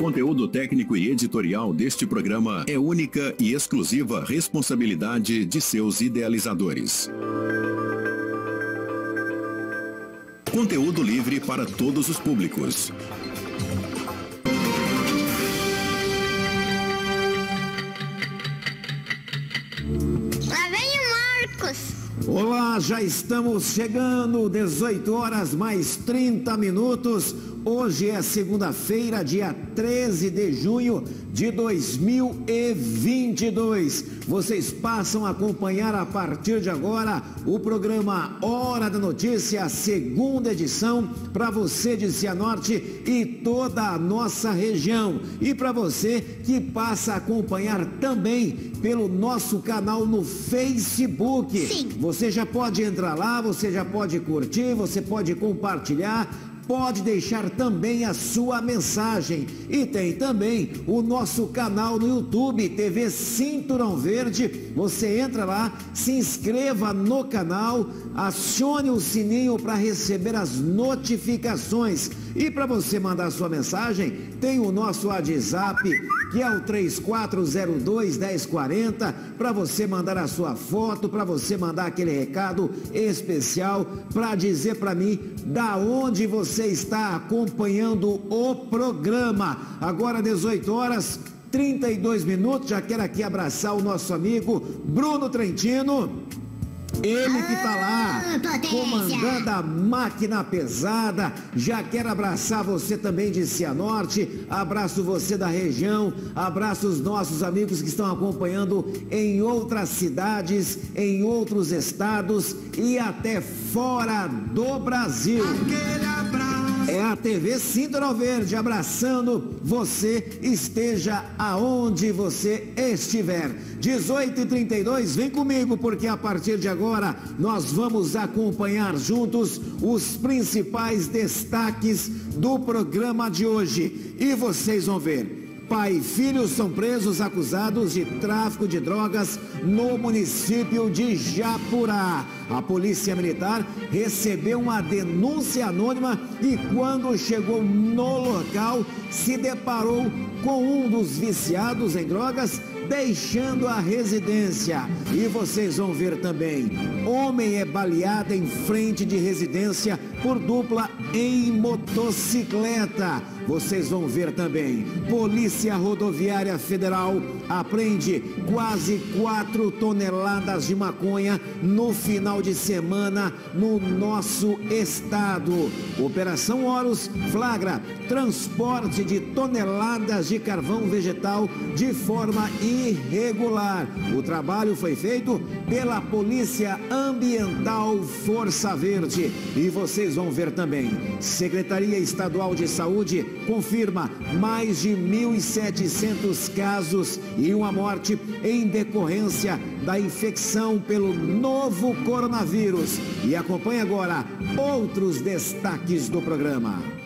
conteúdo técnico e editorial deste programa é única e exclusiva responsabilidade de seus idealizadores. Conteúdo livre para todos os públicos. Lá vem o Marcos. Olá, já estamos chegando, 18 horas mais 30 minutos. Hoje é segunda-feira, dia 13 de junho de 2022. Vocês passam a acompanhar a partir de agora o programa Hora da Notícia, segunda edição, para você de Cianorte e toda a nossa região. E para você que passa a acompanhar também pelo nosso canal no Facebook. Sim. Você já pode entrar lá, você já pode curtir, você pode compartilhar pode deixar também a sua mensagem. E tem também o nosso canal no YouTube, TV Cinturão Verde. Você entra lá, se inscreva no canal, acione o sininho para receber as notificações. E para você mandar sua mensagem, tem o nosso WhatsApp, que é o 3402 1040, para você mandar a sua foto, para você mandar aquele recado especial, para dizer para mim da onde você está acompanhando o programa. Agora 18 horas 32 minutos, já quero aqui abraçar o nosso amigo Bruno Trentino. Ele que está lá, Ah, comandando a máquina pesada. Já quero abraçar você também de Cianorte. Abraço você da região. Abraço os nossos amigos que estão acompanhando em outras cidades, em outros estados e até fora do Brasil. É a TV Cinturão Verde abraçando você, esteja aonde você estiver. 18 e 32 vem comigo, porque a partir de agora nós vamos acompanhar juntos os principais destaques do programa de hoje. E vocês vão ver. Pai e filho são presos acusados de tráfico de drogas no município de Japurá. A polícia militar recebeu uma denúncia anônima e quando chegou no local se deparou com um dos viciados em drogas deixando a residência. E vocês vão ver também: homem é baleado em frente de residência por dupla em motocicleta. Vocês vão ver também: Polícia Rodoviária Federal apreende quase 4 toneladas de maconha no final de semana no nosso estado. Operação Horus flagra transporte de toneladas de carvão vegetal de forma irregular. O trabalho foi feito pela Polícia Ambiental Força Verde. E vocês vão ver também. Secretaria Estadual de Saúde confirma mais de 1.700 casos e uma morte em decorrência da infecção pelo novo coronavírus. E acompanhe agora outros destaques do programa.